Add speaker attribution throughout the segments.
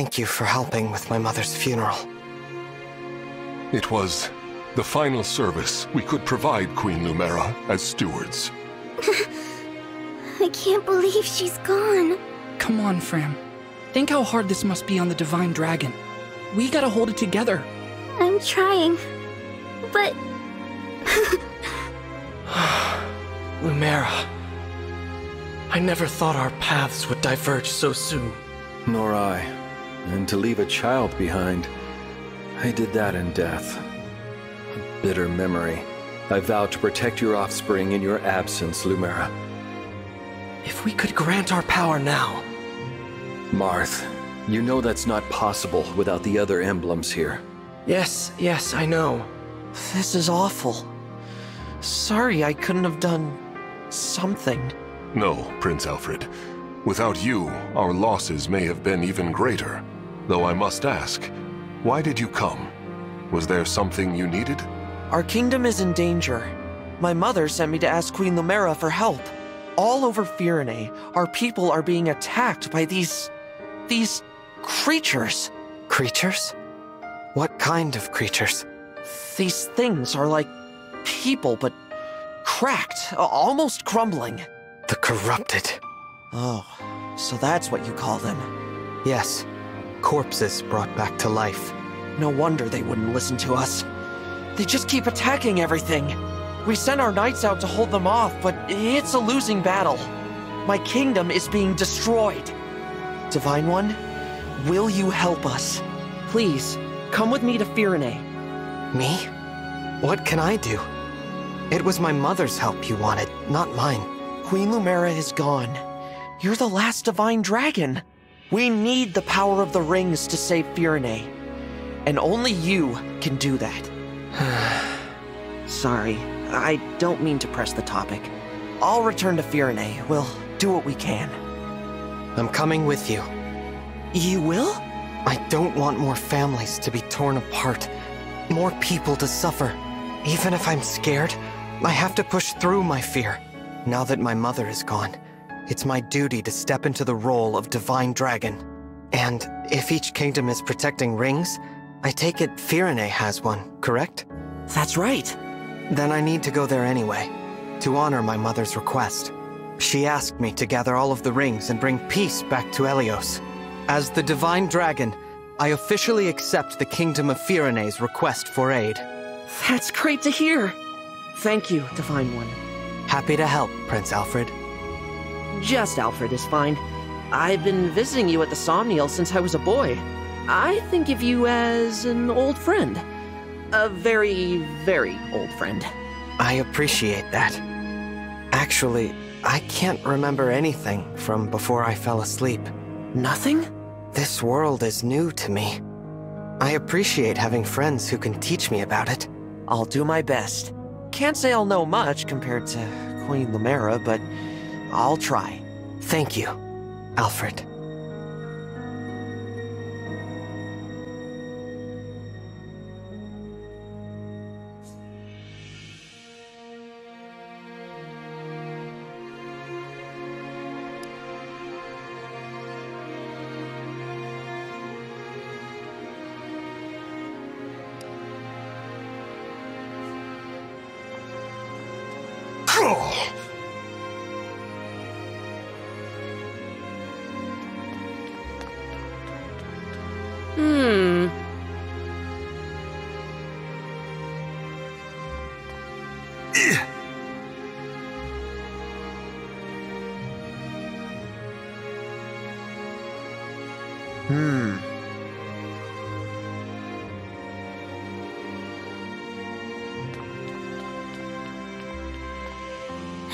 Speaker 1: Thank you for helping with my mother's funeral.
Speaker 2: It was the final service we could provide Queen Lumera as stewards.
Speaker 3: I can't believe she's gone.
Speaker 4: Come on, Framme. Think how hard this must be on the Divine Dragon. We gotta hold it together.
Speaker 3: I'm trying. But.
Speaker 5: Lumera. I never thought our paths would diverge so soon.
Speaker 6: Nor I. And to leave a child behind, I did that in death. A bitter memory. I vow to protect your offspring in your absence, Lumera.
Speaker 5: If we could grant our power now.
Speaker 6: Marth, you know that's not possible without the other emblems here.
Speaker 5: Yes, yes, I know. This is awful. Sorry I couldn't have done something.
Speaker 2: No, Prince Alfred. Without you, our losses may have been even greater. Though I must ask, why did you come? Was there something you needed?
Speaker 5: Our kingdom is in danger. My mother sent me to ask Queen Lumera for help. All over Firene, our people are being attacked by these... these... creatures.
Speaker 1: Creatures? What kind of creatures?
Speaker 5: These things are like people, but cracked, almost crumbling.
Speaker 1: The corrupted.
Speaker 5: Oh, so that's what you call them.
Speaker 1: Yes, corpses brought back to life.
Speaker 5: No wonder they wouldn't listen to us. They just keep attacking everything. We sent our knights out to hold them off, but it's a losing battle. My kingdom is being destroyed. Divine One, will you help us? Please, come with me to Firene.
Speaker 1: Me? What can I do? It was my mother's help you wanted, not mine.
Speaker 5: Queen Lumera is gone. You're the last divine dragon. We need the power of the rings to save Firene. And only you can do that. Sorry, I don't mean to press the topic. I'll return to Firene. We'll do what we can.
Speaker 1: I'm coming with you.
Speaker 5: You will?
Speaker 1: I don't want more families to be torn apart. More people to suffer. Even if I'm scared, I have to push through my fear. Now that my mother is gone, it's my duty to step into the role of Divine Dragon. And if each kingdom is protecting rings, I take it Firene has one, correct?
Speaker 5: That's right.
Speaker 1: Then I need to go there anyway, to honor my mother's request. She asked me to gather all of the rings and bring peace back to Elyos. As the Divine Dragon, I officially accept the Kingdom of Firene's request for aid.
Speaker 5: That's great to hear. Thank you, Divine One.
Speaker 1: Happy to help, Prince Alfred.
Speaker 5: Just Alfred is fine. I've been visiting you at the Somniel since I was a boy. I think of you as an old friend. A very, very old friend.
Speaker 1: I appreciate that. Actually, I can't remember anything from before I fell asleep.
Speaker 5: Nothing?
Speaker 1: This world is new to me. I appreciate having friends who can teach me about it.
Speaker 5: I'll do my best. Can't say I'll know much compared to Queen Lumera, but I'll try.
Speaker 1: Thank you, Alfred.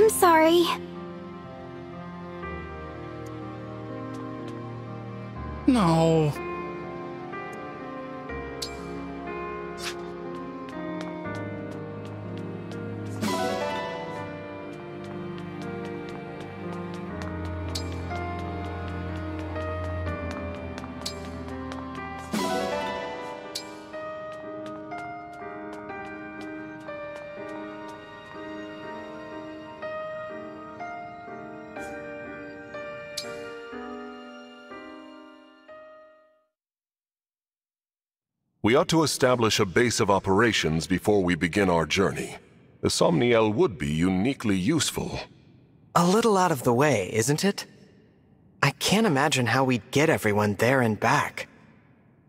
Speaker 3: I'm sorry.
Speaker 4: No.
Speaker 2: We ought to establish a base of operations before we begin our journey. The Somniel would be uniquely useful.
Speaker 1: A little out of the way, isn't it? I can't imagine how we'd get everyone there and back.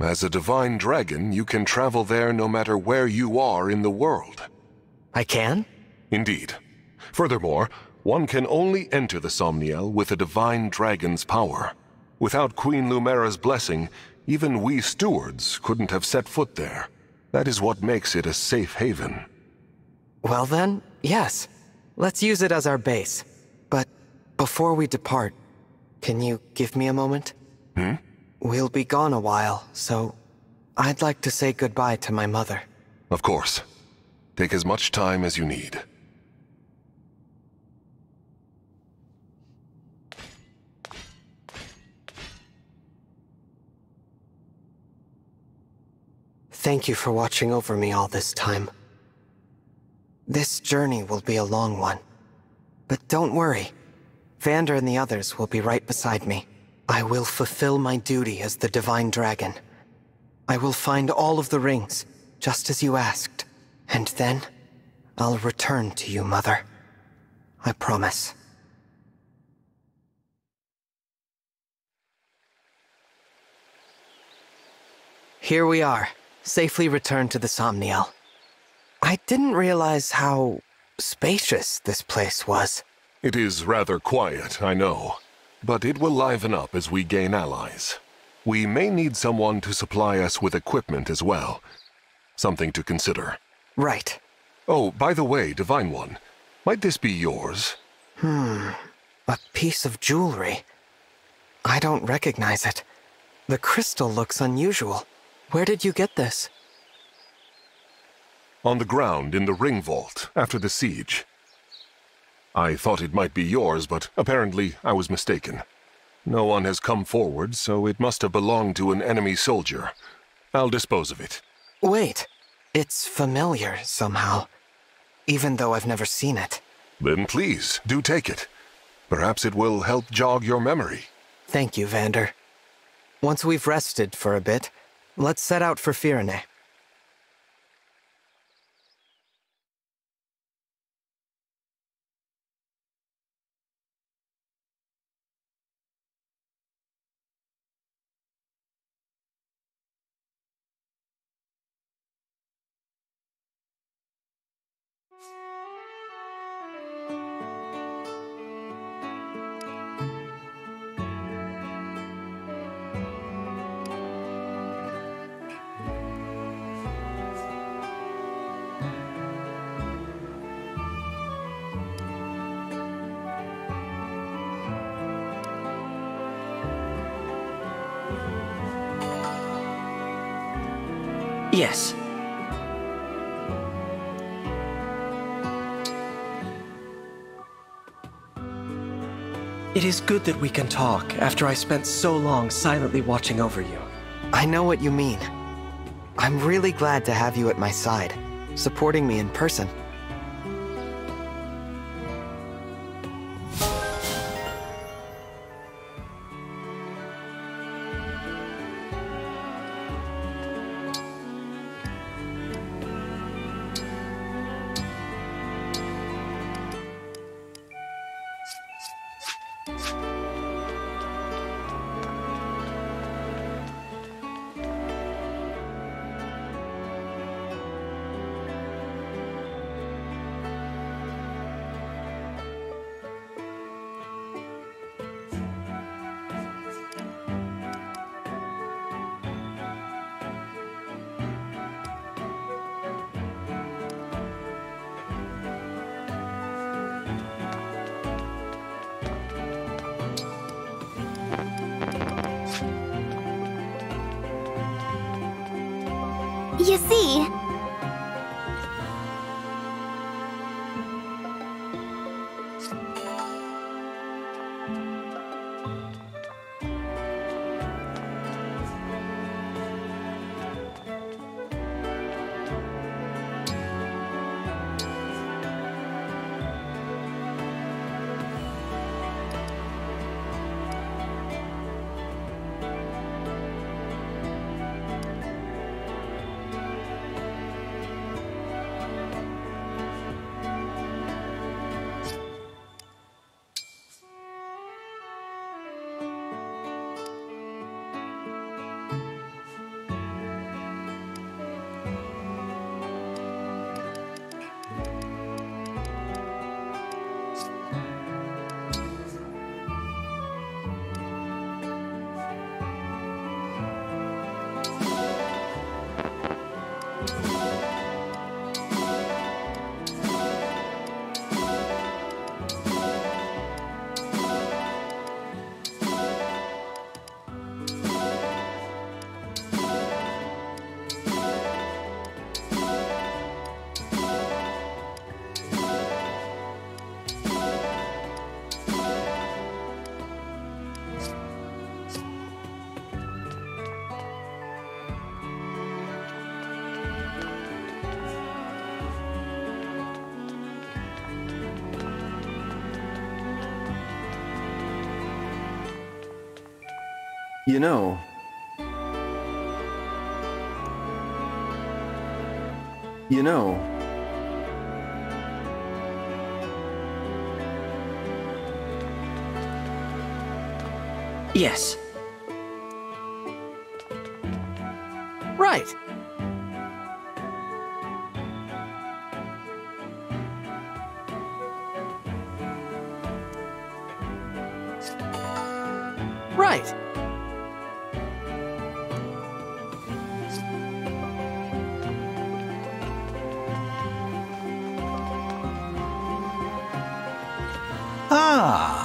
Speaker 2: As a divine dragon, you can travel there no matter where you are in the world.
Speaker 1: I can?
Speaker 2: Indeed. Furthermore, one can only enter the Somniel with a divine dragon's power. Without Queen Lumera's blessing, even we stewards couldn't have set foot there. That is what makes it a safe haven.
Speaker 1: Well then, yes. Let's use it as our base. But before we depart, can you give me a moment?
Speaker 2: Hmm?
Speaker 1: We'll be gone a while, so I'd like to say goodbye to my mother.
Speaker 2: Of course. Take as much time as you need.
Speaker 1: Thank you for watching over me all this time. This journey will be a long one. But don't worry. Vander and the others will be right beside me. I will fulfill my duty as the Divine Dragon. I will find all of the rings, just as you asked. And then, I'll return to you, Mother. I promise. Here we are, safely returned to the Somniel. I didn't realize how spacious this place was.
Speaker 2: It is rather quiet, I know, but it will liven up as we gain allies. We may need someone to supply us with equipment as well. Something to consider.
Speaker 1: Right.
Speaker 2: Oh, by the way, Divine One, might this be yours?
Speaker 1: Hmm. A piece of jewelry. I don't recognize it. The crystal looks unusual. Where did you get this?
Speaker 2: On the ground in the ring vault after the siege. I thought it might be yours, but apparently I was mistaken. No one has come forward, so it must have belonged to an enemy soldier. I'll dispose of it.
Speaker 1: Wait. It's familiar somehow. Even though I've never seen it.
Speaker 2: Then please, do take it. Perhaps it will help jog your memory.
Speaker 1: Thank you, Vander. Once we've rested for a bit, let's set out for Firene.
Speaker 5: Yes. It is good that we can talk after I spent so long silently watching over you.
Speaker 1: I know what you mean. I'm really glad to have you at my side, supporting me in person.
Speaker 3: You see,
Speaker 6: You know, you know,
Speaker 5: Yes.
Speaker 7: Ah!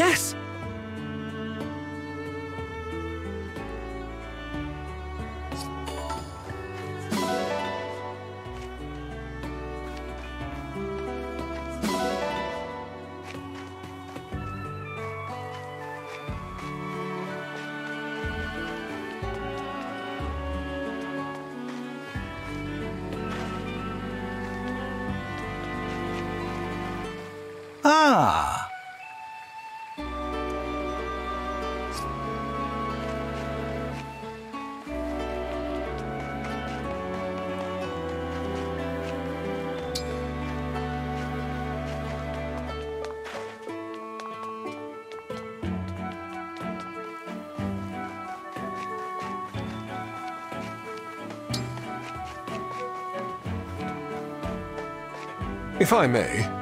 Speaker 4: Yes!
Speaker 7: Ah!
Speaker 2: If I may,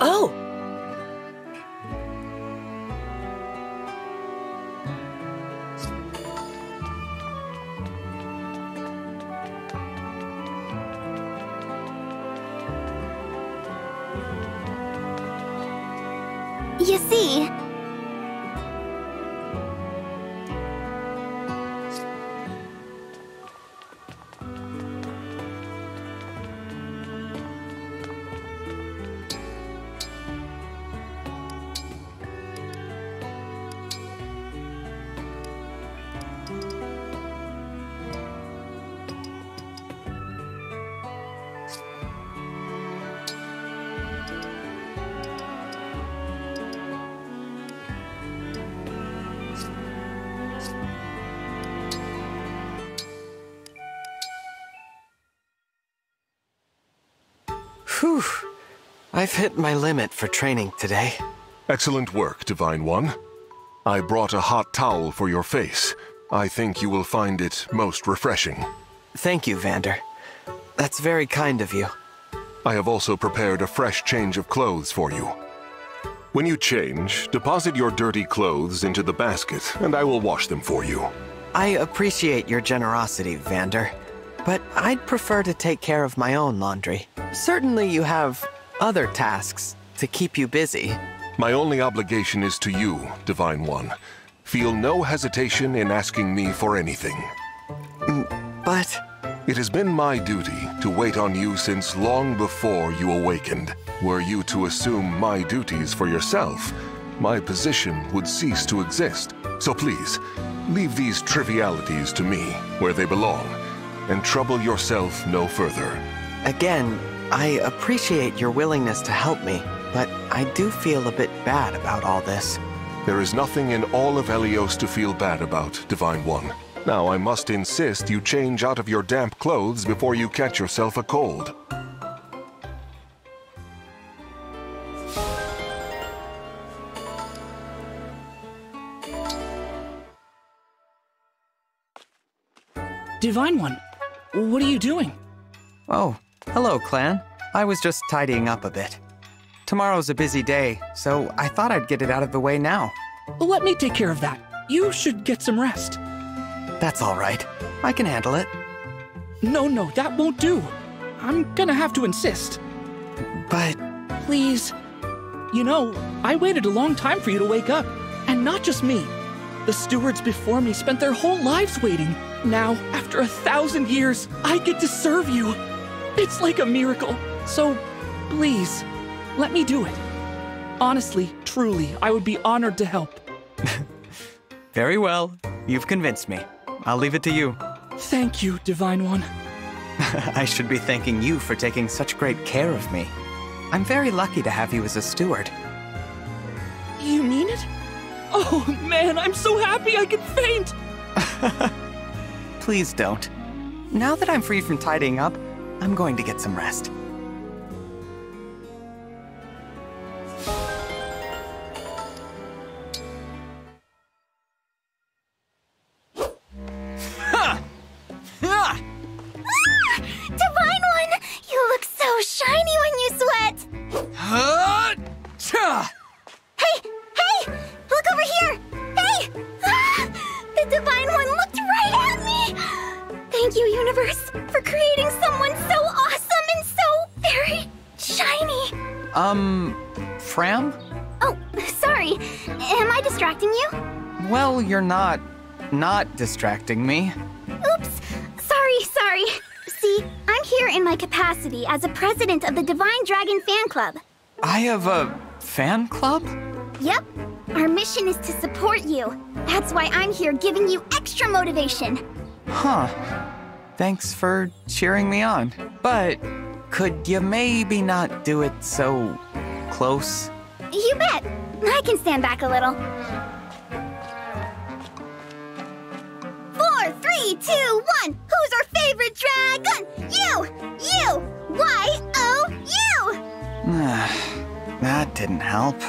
Speaker 5: Oh!
Speaker 1: Whew. I've hit my limit for training today.
Speaker 2: Excellent work, Divine One. I brought a hot towel for your face. I think you will find it most refreshing.
Speaker 1: Thank you, Vander. That's very kind of you.
Speaker 2: I have also prepared a fresh change of clothes for you. When you change, deposit your dirty clothes into the basket, and I will wash them for you.
Speaker 1: I appreciate your generosity, Vander, but I'd prefer to take care of my own laundry. Certainly you have other tasks to keep you busy.
Speaker 2: My only obligation is to you, Divine One. Feel no hesitation in asking me for anything.
Speaker 1: Mm, but
Speaker 2: It has been my duty to wait on you since long before you awakened. Were you to assume my duties for yourself, my position would cease to exist. So please, leave these trivialities to me, where they belong, and trouble yourself no further.
Speaker 1: again, I appreciate your willingness to help me, but I do feel a bit bad about all this.
Speaker 2: There is nothing in all of Elyos to feel bad about, Divine One. Now I must insist you change out of your damp clothes before you catch yourself a cold.
Speaker 4: Divine One, what are you doing?
Speaker 1: Oh, hello, Clanne. I was just tidying up a bit. Tomorrow's a busy day, so I thought I'd get it out of the way now.
Speaker 4: Let me take care of that. You should get some rest.
Speaker 1: That's all right. I can handle it.
Speaker 4: No, no, that won't do. I'm gonna have to insist.
Speaker 1: But
Speaker 4: Please. You know, I waited a long time for you to wake up. And not just me. The stewards before me spent their whole lives waiting. Now, after a thousand years, I get to serve you. It's like a miracle. So, please, let me do it. Honestly, truly, I would be honored to help.
Speaker 1: very well. You've convinced me. I'll leave it to you.
Speaker 4: Thank you, Divine One.
Speaker 1: I should be thanking you for taking such great care of me. I'm very lucky to have you as a steward.
Speaker 4: You mean it? Oh man, I'm so happy I can faint!
Speaker 1: Please don't. Now that I'm free from tidying up, I'm going to get some rest.
Speaker 3: Divine One, you look so shiny when you sweat. Thank you, universe, for creating someone so awesome and so very shiny.
Speaker 1: Um, Framme?
Speaker 3: Oh, sorry. Am I distracting you?
Speaker 1: Well, you're not. not distracting me.
Speaker 3: Oops. Sorry, sorry. See, I'm here in my capacity as a president of the Divine Dragon Fan Club.
Speaker 1: I have a fan club?
Speaker 3: Yep. Our mission is to support you. That's why I'm here giving you extra motivation.
Speaker 1: Huh. Thanks for cheering me on. But could you maybe not do it so close?
Speaker 3: You bet. I can stand back a little. Four, three, two, one. Who's our favorite dragon? You! You! Y O U!
Speaker 1: that didn't help.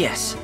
Speaker 5: Yes,